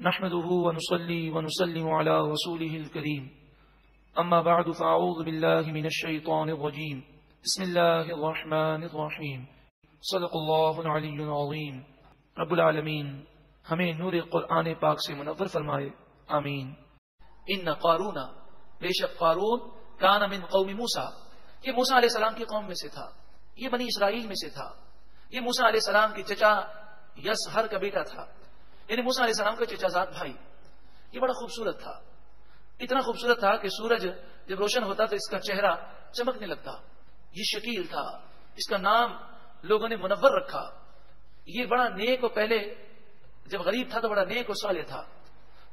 نحمده ونصلي ونسلم على رسوله الكريم. أما بعد، فأعوذ بالله من الشيطان الرجيم. بسم الله الرحمن الرحيم. صدق الله العلي العظيم. رب العالمين ہمیں نور قرآن پاک سے منور فرمائے. آمین. ان قارون، بے شک قارون، کان من قوم موسا یہ موسا علیہ السلام کی قوم میں سے تھا. یہ بنی اسرائیل میں سے تھا. یہ موسا علیہ السلام کی چچا یس ہر کا بیٹا تھا. یعنی موسا علیہ السلام کا چچا زاد بھائی، یہ بڑا خوبصورت تھا۔ اتنا خوبصورت تھا کہ سورج جب روشن ہوتا تو اس کا چہرہ چمکنے لگتا۔ یہ شکیل تھا۔ اس کا نام لوگوں نے منور رکھا۔ یہ بڑا نیک و پہلے، جب غریب تھا تو بڑا نیک و صالح تھا۔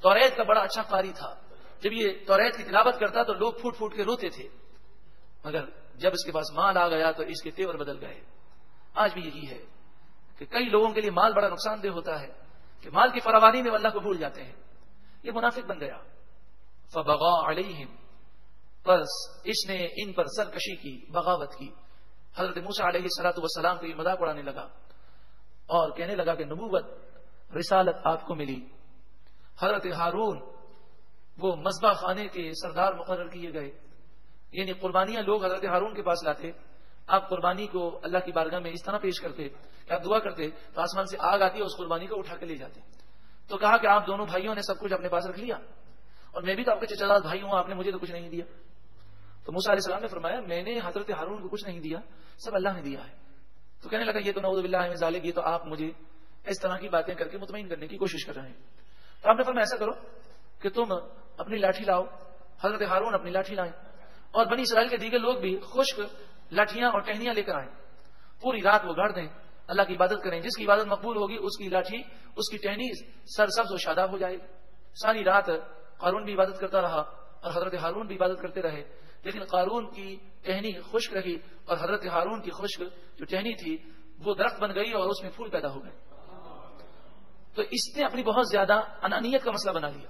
توریت کا بڑا اچھا قاری تھا۔ جب یہ توریت کی تلاوت کرتا تو لوگ پھوٹ پھوٹ کے روتے تھے۔ مگر جب اس کے پاس مال آ گیا تو اس کے تیور بدل گئے۔ آج بھی یہی ہے کہ کئی لوگوں کے لیے مال بڑا نقصان دہ ہوتا ہے۔ کہ مال کی فراوانی میں اللہ کو بھول جاتے ہیں۔ یہ منافق بن گیا۔ فبغا علیہم۔ بس اس نے ان پر سرکشی کی، بغاوت کی۔ حضرت موسا علیہ سلاۃ وسلام کو یہ مذاق اڑانے لگا اور کہنے لگا کہ نبوت، رسالت آپ کو ملی۔ حضرت ہارون وہ مذبح خانے کے سردار مقرر کیے گئے۔ یعنی قربانیاں لوگ حضرت ہارون کے پاس لاتے۔ آپ قربانی کو اللہ کی بارگاہ میں اس طرح پیش کرتے کہ آپ دعا کرتے، تو آسمان سے آگ آتی ہے اس قربانی کو اٹھا کے لے جاتے۔ تو کہا کہ آپ دونوں بھائیوں نے سب کچھ اپنے پاس رکھ لیا۔ اور میں بھی تو آپ کے چچا بھائی ہوں، آپ نے مجھے تو کچھ نہیں دیا۔ تو موسا علیہ السلام نے فرمایا، میں نے حضرت ہارون کو کچھ نہیں دیا، سب اللہ نے دیا ہے۔ تو کہنے لگا، یہ تو نعوذ باللہ میں ظالب یہ تو آپ مجھے اس طرح کی باتیں کر کے مطمئن کرنے کی کوشش کر رہے ہیں۔ تو آپ نے فرمایا، ایسا کرو کہ تم اپنی لاٹھی لاؤ، حضرت ہارون اپنی لاٹھی لائیں۔ اور بنی اسرائیل کے دیگر لوگ بھی خشک لاٹیاں اور ٹہنیاں لے کر آئیں۔ پوری رات وہ گڑ دیں۔ اللہ کی عبادت کریں۔ جس کی عبادت مقبول ہوگی، اس کی لاٹھی، اس کی ٹہنی سر سبز و شاداب ہو جائے ساری رات قارون بھی عبادت کرتا رہا اور حضرت ہارون بھی عبادت کرتے رہے۔ لیکن قارون کی ٹہنی خشک رہی اور حضرت ہارون کی خشک جو ٹہنی تھی، وہ درخت بن گئی اور اس میں پھول پیدا ہو گئے۔ تو اس نے اپنی بہت زیادہ انانیت کا مسئلہ بنا لیا۔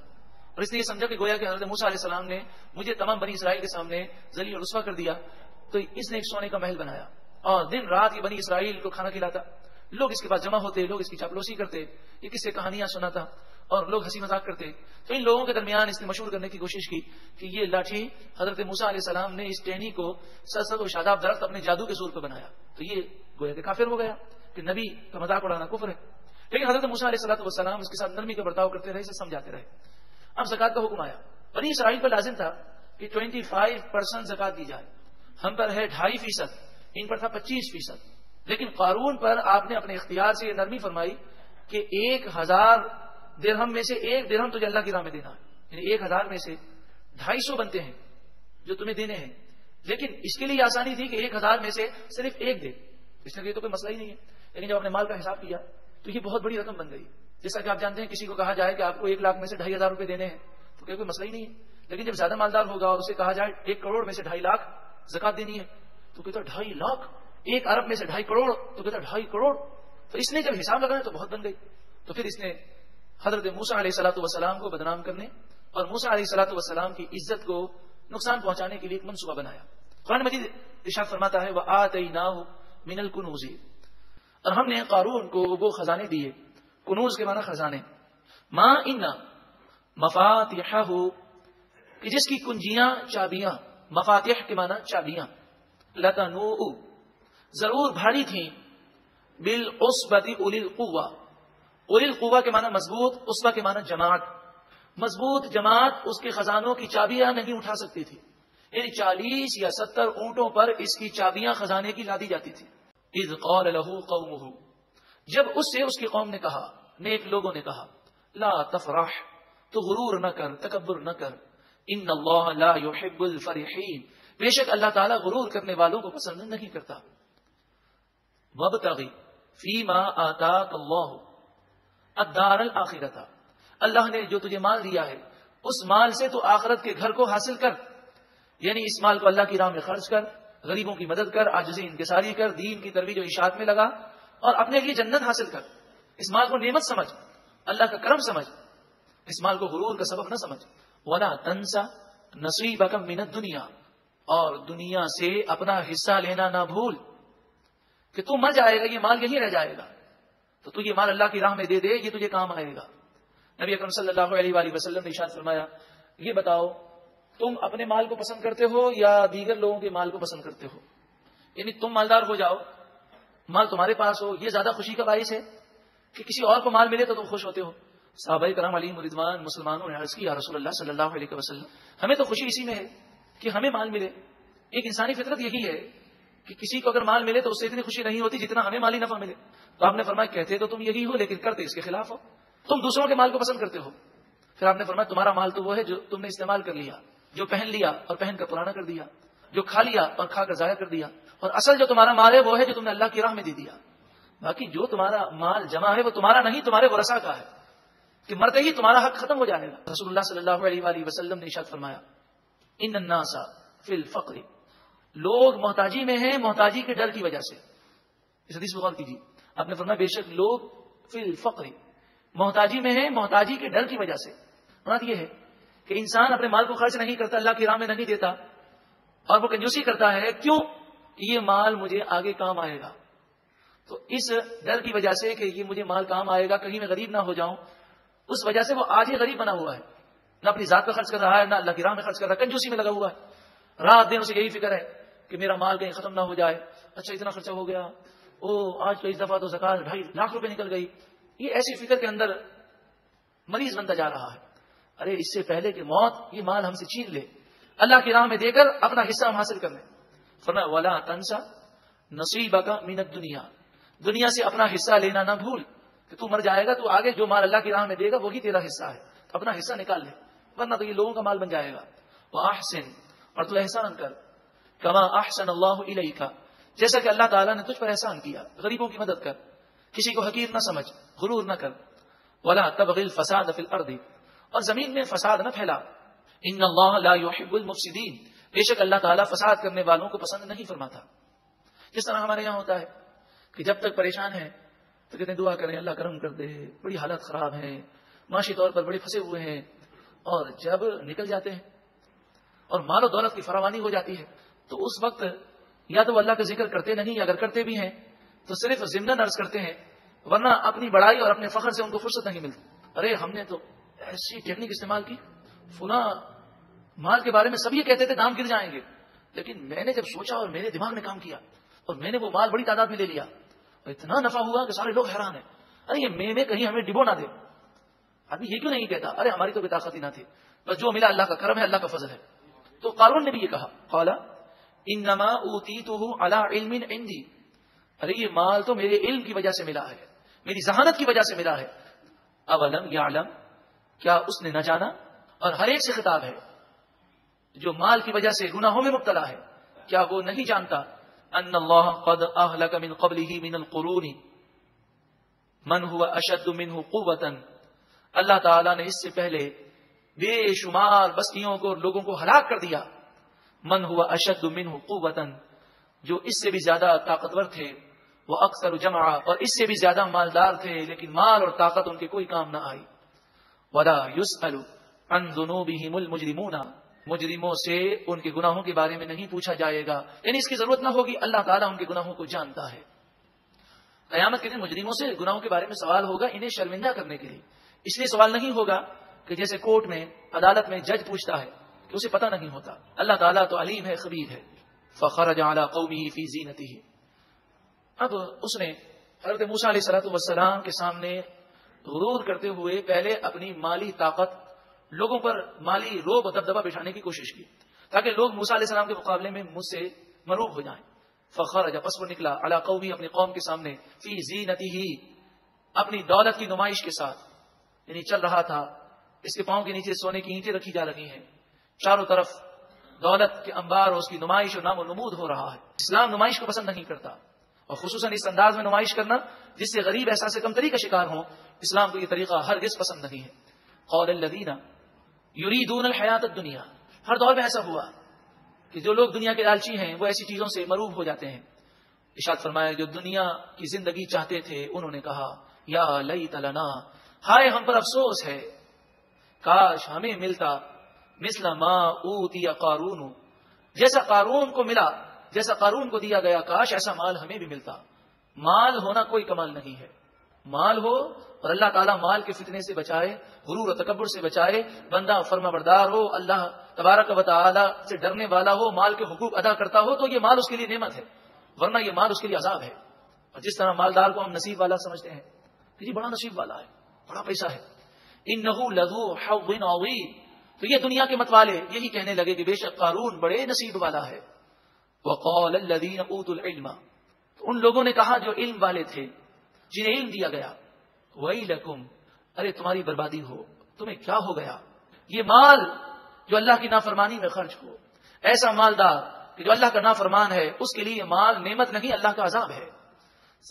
اور اس نے یہ سمجھا کہ گویا کہ حضرت موسا علیہ السلام نے مجھے تمام بنی اسرائیل کے سامنے ذریعہ رسوا کر دیا۔ تو اس نے ایک سونے کا محل بنایا۔ اور دن رات یہ بنی اسرائیل کو کھانا کھلاتا۔ لوگ اس کے پاس جمع ہوتے، لوگ اس کی چاپلوسی کرتے، یہ کس سے کہانیاں سناتا اور لوگ ہنسی مذاق کرتے۔ تو ان لوگوں کے درمیان اس نے مشہور کرنے کی کوشش کی کہ یہ لاٹھی حضرت موسا علیہ السلام نے اس ٹہنی کو سر سر و شاداب درخت اپنے جادو کے زور پہ بنایا۔ تو یہ گویا کہ کافر ہو گیا کہ نبی کا مذاق اڑانا کفر ہے۔ لیکن حضرت موسا علیہ السلام والسلام اس کے ساتھ نرمی کا برتاؤ کرتے رہے، اسے سمجھاتے رہے۔ اب زکات کا حکم آیا۔ بنی اسرائیل پر لازم تھا کہ ٹوینٹی فائیو پرسینٹ زکات دی جائے۔ ہم پر ہے ڈھائی فیصد، ان پر تھا پچیس فیصد۔ لیکن قارون پر آپ نے اپنے اختیار سے یہ نرمی فرمائی کہ ایک ہزار درہم میں سے ایک درہم تجھے اللہ کی راہ میں دینا۔ یعنی ایک ہزار میں سے ڈھائی سو بنتے ہیں جو تمہیں دینے ہیں۔ لیکن اس کے لیے آسانی تھی کہ ایک ہزار میں سے صرف ایک دے۔ اس لیے تو کوئی مسئلہ ہی نہیں ہے۔ لیکن جب اپنے مال کا حساب کیا تو یہ بہت بڑی رقم بن گئی۔ جیسا کہ آپ جانتے ہیں کسی کو کہا جائے کہ آپ کو ایک لاکھ میں سے ڈھائی ہزار روپے دینے ہیں تو کوئی مسئلہ ہی نہیں ہے۔ لیکن جب زیادہ مالدار ہوگا اور اسے کہا جائے ایک کروڑ میں سے ڈھائی لاکھ زکات دینی ہے؟ تو کہتا ڈھائی لاکھ، ایک ارب میں سے ڈھائی کروڑ، تو کہتا ڈھائی کروڑ۔ تو اس نے جب حساب لگایا تو بہت بن گئی۔ تو پھر اس نے حضرت موسا علیہ سلاۃ والسلام کو بدنام کرنے اور موسا علیہ سلاۃ والسلام کی عزت کو نقصان پہنچانے کے لیے ایک منصوبہ بنایا۔ قرآن مجید ارشاد فرماتا ہے وہ آئی نہ من الکنوزی اور ہم نے قارون کو وہ خزانے دیے۔ کنوز کے معنی خزانے۔ ماں ان مفاتح ہو کہ جس کی کنجیاں، چابیاں مفاتح کے معنی چابیاں۔ لتا ضرور بھاری تھیں۔ بل اول القوا اول القوا کے معنی مضبوط اسبا کے معنی جماعت۔ مضبوط جماعت اس کے خزانوں کی چابیاں نہیں اٹھا سکتی تھی۔ یعنی چالیس یا ستر اونٹوں پر اس کی چابیاں خزانے کی لادی جاتی تھی۔ اذ قال له قومه۔ جب اس سے اس کی قوم نے کہا، نیک لوگوں نے کہا، لا تفرح، تو غرور نہ کر، تکبر نہ کر۔ ان اللہ لا يحب الفرحین بے شک اللہ تعالیٰ غرور کرنے والوں کو پسند نہیں کرتا۔ وبتغی فیما آتاک اللہ الدار الاخرۃ اللہ نے جو تجھے مال دیا ہے، اس مال سے تو آخرت کے گھر کو حاصل کر۔ یعنی اس مال کو اللہ کی راہ میں خرچ کر، غریبوں کی مدد کر آجزی انکساری کر، دین کی ترویج و اشاعت میں لگا اور اپنے لیے جنت حاصل کر۔ اس مال کو نعمت سمجھ، اللہ کا کرم سمجھ۔ اس مال کو غرور کا سبب نہ سمجھ۔ ولا تنسا نصیب منت دنیا اور دنیا سے اپنا حصہ لینا نہ بھول کہ تو مر جائے گا، یہ مال یہی رہ جائے گا۔ تو تو یہ مال اللہ کی راہ میں دے دے، یہ تجھے کام آئے گا۔ نبی اکرم صلی اللہ علیہ وآلہ وسلم نے اشاد فرمایا، یہ بتاؤ، تم اپنے مال کو پسند کرتے ہو یا دیگر لوگوں کے مال کو پسند کرتے ہو؟ یعنی تم مالدار ہو جاؤ، مال تمہارے پاس ہو، یہ زیادہ خوشی کا باعث ہے کہ کسی اور کو مال ملے تو تم خوش ہوتے ہو۔ صحابہ کرام علی مردوان مسلمانوں نے عرض کیا رسول اللہ صلی اللہ علیہ وسلم، ہمیں تو خوشی اسی میں ہے کہ ہمیں مال ملے۔ ایک انسانی فطرت یہی ہے کہ کسی کو اگر مال ملے تو اس سے اتنی خوشی نہیں ہوتی جتنا ہمیں مالی نفع ملے۔ تو آپ نے فرمایا، کہتے تو تم یہی ہو لیکن کرتے اس کے خلاف ہو۔ تم دوسروں کے مال کو پسند کرتے ہو۔ پھر آپ نے فرمایا، تمہارا مال تو وہ ہے جو تم نے استعمال کر لیا، جو پہن لیا اور پہن کر پرانا کر دیا، جو کھا لیا اور کھا کر ضائع کر دیا۔ اور اصل جو تمہارا مال ہے وہ ہے جو تم نے اللہ کی راہ میں دے دیا۔ باقی جو تمہارا مال جمع ہے وہ تمہارا نہیں، تمہارے ورثہ کا ہے۔ کہ مرتے ہی تمہارا حق ختم ہو جائے گا۔ رسول اللہ صلی اللہ علیہ وآلہ وسلم نے اشاد فرمایا، ان الناس فی الفقر. لوگ محتاجی میں ہیں، محتاجی کے ڈر کی وجہ سے۔ اس حدیث غور کیجیے۔ آپ نے فرمایا، بے شک لوگ فی الفقر، محتاجی میں ہیں، محتاجی کے ڈر کی وجہ سے۔ مراد یہ ہے کہ انسان اپنے مال کو خرچ نہیں کرتا، اللہ کی راہ میں نہیں دیتا اور وہ کنجوسی کرتا ہے، کیوں؟ یہ مال مجھے آگے کام آئے گا۔ تو اس ڈر کی وجہ سے کہ یہ مجھے مال کام آئے گا، کہیں میں غریب نہ ہو جاؤں اس وجہ سے وہ آج ہی غریب بنا ہوا ہے۔ نہ اپنی ذات پہ خرچ کر رہا ہے، نہ اللہ کی راہ میں خرچ کر رہا ہے، کنجوسی میں لگا ہوا ہے۔ رات دن اسے یہی فکر ہے کہ میرا مال کہیں ختم نہ ہو جائے۔ اچھا اتنا خرچہ ہو گیا۔ او، آج تو اس دفعہ تو زکات ڈھائی لاکھ روپے نکل گئی۔ یہ ایسی فکر کے اندر مریض بنتا جا رہا ہے۔ ارے، اس سے پہلے کہ موت یہ مال ہم سے چھین لے۔ اللہ کی راہ میں دے کر اپنا حصہ ہم حاصل کر لیں۔ فرمایا، ولا تنسا نصیبہ کا مینت دنیا دنیا سے اپنا حصہ لینا نہ بھول۔ کہ تو مر جائے گا، تو آگے جو مال اللہ کی راہ میں دے گا، وہی تیرا حصہ ہے۔ اپنا حصہ نکال لے، ورنہ تو یہ لوگوں کا مال بن جائے گا۔ وہ آحسن اور تو احسان کر۔ کما احسن اللہ علیہ کا جیسا کہ اللہ تعالیٰ نے تجھ پر احسان کیا، غریبوں کی مدد کر۔ کسی کو حقیر نہ سمجھ، غرور نہ کر۔ ولا تبغل فساد فی الارض اور زمین میں فساد نہ پھیلا۔ ان اللہ لا يحب المفسدین بے شک اللہ تعالیٰ فساد کرنے والوں کو پسند نہیں فرماتا۔ جس طرح ہمارے یہاں ہوتا ہے کہ جب تک پریشان ہے تو کہتے ہیں دعا کریں، اللہ کرم کر دے، بڑی حالت خراب ہے معاشی طور پر بڑے پھنسے ہوئے ہیں۔ اور جب نکل جاتے ہیں اور مال و دولت کی فراوانی ہو جاتی ہے، تو اس وقت یا تو اللہ کا ذکر کرتے نہیں اگر کرتے بھی ہیں، تو صرف ضمن عرض کرتے ہیں، ورنہ اپنی بڑائی اور اپنے فخر سے ان کو فرصت نہیں ملتی۔ ارے، ہم نے تو ایسی ٹیکنیک استعمال کی۔ فنا مال کے بارے میں سب یہ کہتے تھے، دام گر جائیں گے۔ لیکن میں نے جب سوچا اور میرے دماغ نے کام کیا اور میں نے وہ مال بڑی تعداد میں لے لیا اتنا نفع ہوا کہ سارے لوگ حیران ہیں۔ ارے، یہ میں میں کہیں ہمیں ڈبو نہ دے۔ ابھی یہ کیوں نہیں کہتا؟ ارے، ہماری تو بتاخت ہی نہ تھی۔ بس جو ملا اللہ کا کرم ہے، اللہ کا فضل ہے۔ تو قارون نے بھی یہ کہا۔ قالا انما اوتیتہ علی علم عندي ارے، یہ مال تو میرے علم کی وجہ سے ملا ہے۔ میری ذہانت کی وجہ سے ملا ہے۔ اولم یعلم؟ کیا اس نے نہ جانا؟ اور ہر ایک سے خطاب ہے۔ جو مال کی وجہ سے گناہوں میں مبتلا ہے، کیا وہ نہیں جانتا؟ ان اللہ قد اہلک من قبلہ من القرون. من هو اشد منه قوتا اللہ تعالی نے اس سے پہلے بے شمار بستیوں کو لوگوں کو ہلاک کر دیا. من ہوا اشد منه قوتا جو اس سے بھی زیادہ طاقتور تھے. وہ اکثر جمع اور اس سے بھی زیادہ مالدار تھے، لیکن مال اور طاقت ان کے کوئی کام نہ آئی. ودا یوس عن ذنوبهم المجرمون. مجرموں سے ان کے گناہوں کے بارے میں نہیں پوچھا جائے گا۔ یعنی اس کی ضرورت نہ ہوگی، اللہ تعالیٰ ان کے گناہوں کو جانتا ہے۔ قیامت کے دن مجرموں سے گناہوں کے بارے میں سوال ہوگا انہیں شرمندہ کرنے کے لیے۔ اس لیے سوال نہیں ہوگا کہ جیسے کورٹ میں، عدالت میں جج پوچھتا ہے کہ اسے پتہ نہیں ہوتا۔ اللہ تعالیٰ تو علیم ہے، خبیر ہے۔ فخر قومی فی زینتی اب اس نے حضرت موسا علیہ صلاحت والسلام کے سامنے غرور کرتے ہوئے پہلے اپنی مالی طاقت لوگوں پر مالی روب دبدبا بٹھانے کی کوشش کی، تاکہ لوگ موسا علیہ السلام کے مقابلے میں مجھ سے مروب ہو جائیں۔ فخر جب پس نکلا اللہ قومی اپنی قوم کے سامنے، فی زینتی ہی اپنی دولت کی نمائش کے ساتھ۔ یعنی چل رہا تھا، اس کے پاؤں کے نیچے سونے کی اینٹیں رکھی جا رہی ہیں۔ چاروں طرف دولت کے انبار اور اس کی نمائش اور نام و نمود ہو رہا ہے۔ اسلام نمائش کو پسند نہیں کرتا۔ اور خصوصاً اس انداز میں نمائش کرنا، جس سے غریب احساس کمتری کا شکار ہو اسلام کو یہ طریقہ ہرگز پسند نہیں ہے۔ قول الدینہ یریدون الحیات الدنیا۔ ہر دور میں ایسا ہوا کہ جو لوگ دنیا کے لالچی ہیں، وہ ایسی چیزوں سے مروب ہو جاتے ہیں۔ اشاد فرمایا، جو دنیا کی زندگی چاہتے تھے، انہوں نے کہا، یا لئی تلنا ہائے ہم پر افسوس ہے۔ کاش ہمیں ملتا، مثل ما اوتی قارون۔ جیسا قارون کو ملا، جیسا قارون کو دیا گیا، کاش ایسا مال ہمیں بھی ملتا۔ مال ہونا کوئی کمال نہیں ہے۔ مال ہو اور اللہ تعالیٰ مال کے فتنے سے بچائے، غرور و تکبر سے بچائے، بندہ فرما بردار ہو، اللہ تبارک و تعالیٰ سے ڈرنے والا ہو، مال کے حقوق ادا کرتا ہو، تو یہ مال اس کے لیے نعمت ہے، ورنہ یہ مال اس کے لیے عذاب ہے۔ اور جس طرح مالدار کو ہم نصیب والا سمجھتے ہیں کہ جی بڑا نصیب والا ہے، بڑا پیسہ ہے۔ ان نحو تو یہ دنیا کے متوالے یہی کہنے لگے کہ بے شک قارون بڑے نصیب والا ہے۔ وقال الذين اوتوا العلم۔ تو ان لوگوں نے کہا جو علم والے تھے جنہیں علم دیا گیا۔ وہی لکم، ارے تمہاری بربادی ہو، تمہیں کیا ہو گیا؟ یہ مال جو اللہ کی نافرمانی میں خرچ ہو۔ ایسا مالدار کہ جو اللہ کا نافرمان ہے، اس کے لیے مال نعمت نہیں، اللہ کا عذاب ہے۔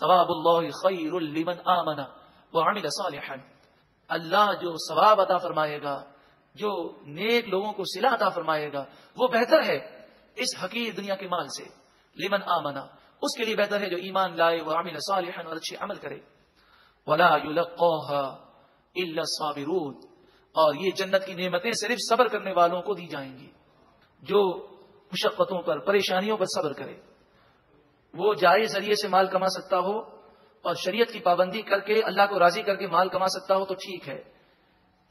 ثواب اللہ خیر لمن آمن وعمل صالحا۔ اللہ جو ثواب عطا فرمائے گا، جو نیک لوگوں کو صلح عطا فرمائے گا، وہ بہتر ہے اس حقیر دنیا کے مال سے۔ لمن آمنا اس کے لیے بہتر ہے جو ایمان لائے وہ عامل صالحا اور اچھے عمل کرے۔ ولا يلقاها الا الصابرون اور یہ جنت کی نعمتیں صرف صبر کرنے والوں کو دی جائیں گی۔ جو مشقتوں پر، پریشانیوں پر صبر کرے۔ وہ جائز ذریعے سے مال کما سکتا ہو اور شریعت کی پابندی کر کے، اللہ کو راضی کر کے مال کما سکتا ہو تو ٹھیک ہے۔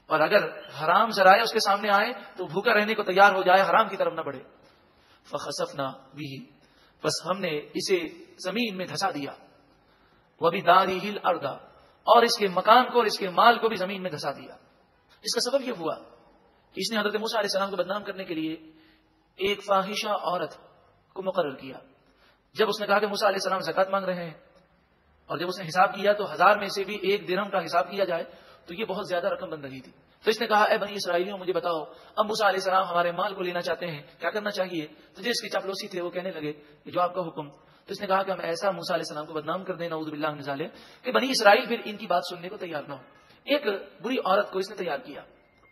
اور اگر حرام ذرائع اس کے سامنے آئے تو بھوکا رہنے کو تیار ہو جائے، حرام کی طرف نہ بڑھے۔ فخصفنا بھی بس ہم نے اسے زمین میں دھسا دیا۔ وہ بھی داری ہل اردا اور اس کے مکان کو اور اس کے مال کو بھی زمین میں دھسا دیا۔ اس کا سبب یہ ہوا کہ اس نے حضرت موسیٰ علیہ السلام کو بدنام کرنے کے لیے ایک فاحشہ عورت کو مقرر کیا۔ جب اس نے کہا کہ موسیٰ علیہ السلام زکات مانگ رہے ہیں اور جب اس نے حساب کیا تو ہزار میں سے بھی ایک درہم کا حساب کیا جائے تو یہ بہت زیادہ رقم بن رہی تھی۔ تو اس نے کہا، اے بنی اسرائیلیوں، مجھے بتاؤ، اب موسا علیہ السلام ہمارے مال کو لینا چاہتے ہیں، کیا کرنا چاہیے؟ تو جس کی چاپلوسی تھے، وہ کہنے لگے کہ جو آپ کا حکم۔ تو اس نے کہا کہ ہم ایسا موسا علیہ السلام کو بدنام کر دیں، نعوذ باللہ نظالے کہ بنی اسرائیل پھر ان کی بات سننے کو تیار نہ ہو۔ ایک بری عورت کو اس نے تیار کیا۔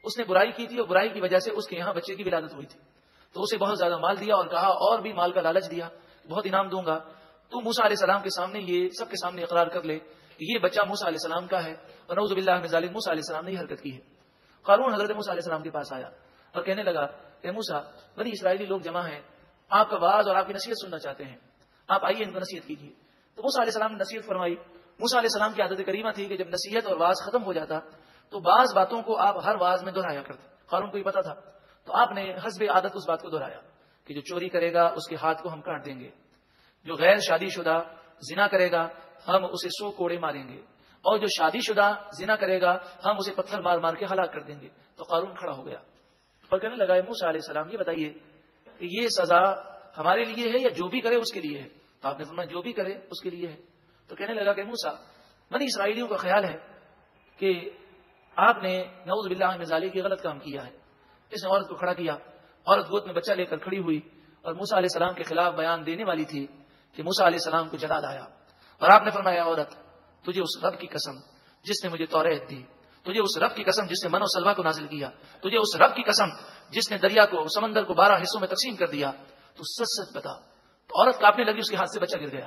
اس نے برائی کی تھی اور برائی کی وجہ سے اس کے یہاں بچے کی ولادت ہوئی تھی۔ تو اسے بہت زیادہ مال دیا اور کہا، اور بھی مال کا لالچ دیا، بہت انعام دوں گا۔ تو موسا علیہ السلام کے سامنے یہ سب کے سامنے اقرار کر لے کہ یہ بچہ موسا علیہ السلام کا ہے اور نعوذ باللہ ظالم موسا علیہ السلام نے حرکت کی ہے۔ قارون حضرت موسا علیہ السلام کے پاس آیا اور کہنے لگا کہ موسا بنی اسرائیلی لوگ جمع ہیں، آپ کا باز اور آپ کی نصیحت سننا چاہتے ہیں، آپ آئیے ان کو نصیحت کیجیے. تو موسا علیہ السلام نے نصیحت فرمائی موسا علیہ السلام کی عادت کریمہ تھی کہ جب نصیحت اور واز ختم ہو جاتا، تو بعض باتوں کو آپ ہر واز میں دہرایا کرتے، قارون کو یہ پتا تھا، تو آپ نے حسب عادت اس بات کو دہرایا کہ جو چوری کرے گا، اس کے ہاتھ کو ہم کاٹ دیں گے، جو غیر شادی شدہ زنا کرے گا، ہم اسے سو کوڑے ماریں گے اور جو شادی شدہ زنا کرے گا، ہم اسے پتھر مار مار کے ہلاک کر دیں گے۔ تو قارون کھڑا ہو گیا۔ اور کہنے لگا موسا علیہ السلام، یہ بتائیے کہ یہ سزا ہمارے لیے ہے یا جو بھی کرے اس کے لیے ہے؟ تو آپ نے فرمایا، جو بھی کرے اس کے لیے ہے۔ تو کہنے لگا کہ موسا بنی اسرائیلیوں کا خیال ہے کہ آپ نے نوز باللہ مزالی کی غلط کام کیا ہے۔ اس نے عورت کو کھڑا کیا۔ عورت گود میں بچہ لے کر کھڑی ہوئی اور موسا علیہ السلام کے خلاف بیان دینے والی تھی کہ موسا علیہ السلام کو جلال آیا۔ اور آپ نے فرمایا، عورت تجھے اس رب کی قسم جس نے مجھے توریت دی، تجھے اس رب کی قسم جس نے من و سلوا کو نازل کیا، تجھے اس رب کی قسم جس نے دریا کو، سمندر کو بارہ حصوں میں تقسیم کر دیا۔ تو سچ سچ بتا، تو عورت کاپنے لگی، اس کے ہاتھ سے بچہ گر گیا۔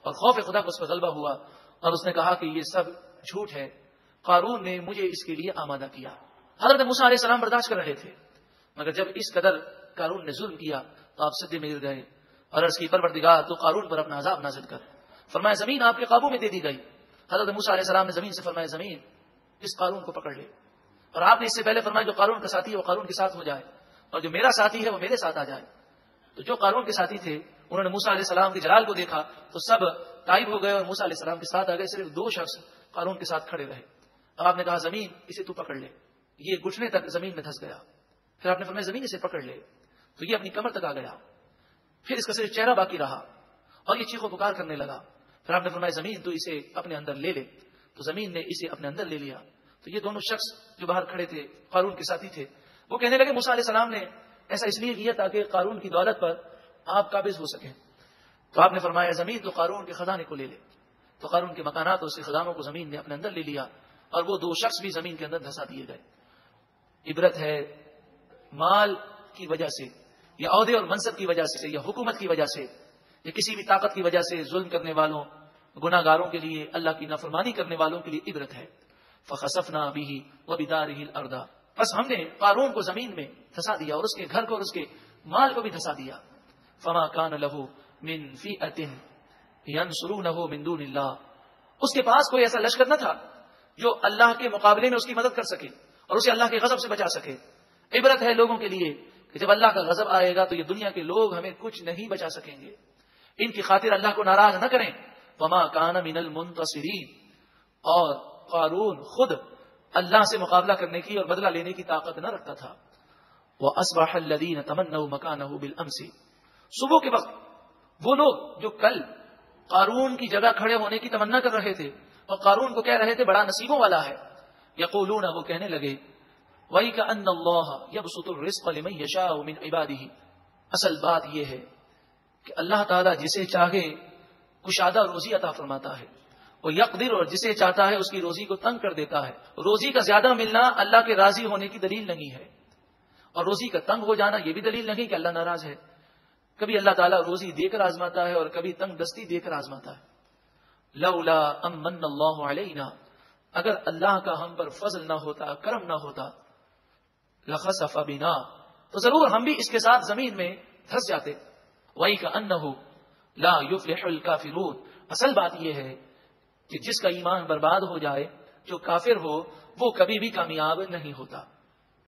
اور خوف خدا کو اس پر غلبہ ہوا۔ اور اس نے کہا کہ یہ سب جھوٹ ہے۔ قارون نے مجھے اس کے لیے آمادہ کیا۔ حضرت موسیٰ علیہ السلام برداشت کر رہے تھے۔ مگر جب اس قدر قارون نے ظلم کیا، تو آپ سدے میں گر گئے۔ اور عرض کی پروردگار، تو قارون پر اپنا عذاب نازل کر۔ فرمایا، زمین آپ کے قابو میں دے دی گئی۔ حضرت موسیٰ علیہ السلام نے زمین سے فرمایا، زمین، اس قانون کو پکڑ لے۔ اور آپ نے اس سے پہلے فرمایا، جو قانون کا ساتھی ہے، وہ قانون کے ساتھ ہو جائے۔ اور جو میرا ساتھی ہے، وہ میرے ساتھ آ جائے۔ تو جو قانون کے ساتھی تھے، انہوں نے موسا علیہ السلام کے جلال کو دیکھا، تو سب تائب ہو گئے اور موسا علیہ السلام کے ساتھ آ گئے۔ صرف دو شخص قانون کے ساتھ کھڑے رہے۔ اب آپ نے کہا، زمین، اسے تو پکڑ لے۔ یہ گھٹنے تک زمین میں دھس گیا۔ پھر آپ نے فرمایا، زمین اسے پکڑ لے۔ تو یہ اپنی کمر تک آ گیا۔ پھر اس کا صرف چہرہ باقی رہا اور یہ چیخو پکار کرنے لگا۔ پھر آپ نے فرمایا زمین تو اسے اپنے اندر لے لے۔ تو زمین نے اسے اپنے اندر لے لیا۔ تو یہ دونوں شخص جو باہر کھڑے تھے، قارون کے ساتھی تھے، وہ کہنے لگے موسا علیہ السلام نے ایسا اس لیے کیا تاکہ قارون کی دولت پر آپ قابض ہو سکیں۔ تو آپ نے فرمایا، زمین تو قارون کے خزانے کو لے لے۔ تو قارون کے مکانات اور اس کے خزانوں کو زمین نے اپنے اندر لے لیا اور وہ دو شخص بھی زمین کے اندر دھسا دیے گئے۔ عبرت ہے مال کی وجہ سے یا عہدے اور منصب کی وجہ سے یا حکومت کی وجہ سے یا کسی بھی طاقت کی وجہ سے ظلم کرنے والوں گناگاروں کے لیے اللہ کی نافرمانی کرنے والوں کے لیے عبرت ہے۔ فخصفنا بھی وہ بدار بس ہم نے قارون کو زمین میں دھسا دیا اور اس کے گھر کو اور اس کے مال کو بھی دھسا دیا۔ فما کان لہو من فی اتن نہ من دون اللہ اس کے پاس کوئی ایسا لشکر نہ تھا جو اللہ کے مقابلے میں اس کی مدد کر سکے اور اسے اللہ کے غضب سے بچا سکے۔ عبرت ہے لوگوں کے لیے کہ جب اللہ کا غضب آئے گا تو یہ دنیا کے لوگ ہمیں کچھ نہیں بچا سکیں گے۔ ان کی خاطر اللہ کو ناراض نہ کریں۔ وما کان من المنتصرین۔ اور قارون خود اللہ سے مقابلہ کرنے کی اور بدلہ لینے کی طاقت نہ رکھتا تھا۔ وہ اسباح الدین تمن مکان صبح کے وقت وہ لوگ جو کل قارون کی جگہ کھڑے ہونے کی تمنا کر رہے تھے اور قارون کو کہہ رہے تھے بڑا نصیبوں والا ہے۔ یقولون وہ کہنے لگے وہی کا ان اللہ یب الرزق لمن یشاء من عباده۔ اصل بات یہ ہے کہ اللہ تعالیٰ جسے چاہے کشادہ روزی عطا فرماتا ہے۔ وہ یقدر اور جسے چاہتا ہے اس کی روزی کو تنگ کر دیتا ہے۔ روزی کا زیادہ ملنا اللہ کے راضی ہونے کی دلیل نہیں ہے۔ اور روزی کا تنگ ہو جانا یہ بھی دلیل نہیں کہ اللہ ناراض ہے۔ کبھی اللہ تعالیٰ روزی دے کر آزماتا ہے اور کبھی تنگ دستی دے کر آزماتا ہے۔ لولا امن اللہ علینا۔ اگر اللہ کا ہم پر فضل نہ ہوتا، کرم نہ ہوتا لخصف بنا۔ تو ضرور ہم بھی اس کے ساتھ زمین میں دھس جاتے۔ وہی کا ان ہو لا یفلح الکافرون۔ اصل بات یہ ہے کہ جس کا ایمان برباد ہو جائے، جو کافر ہو، وہ کبھی بھی کامیاب نہیں ہوتا۔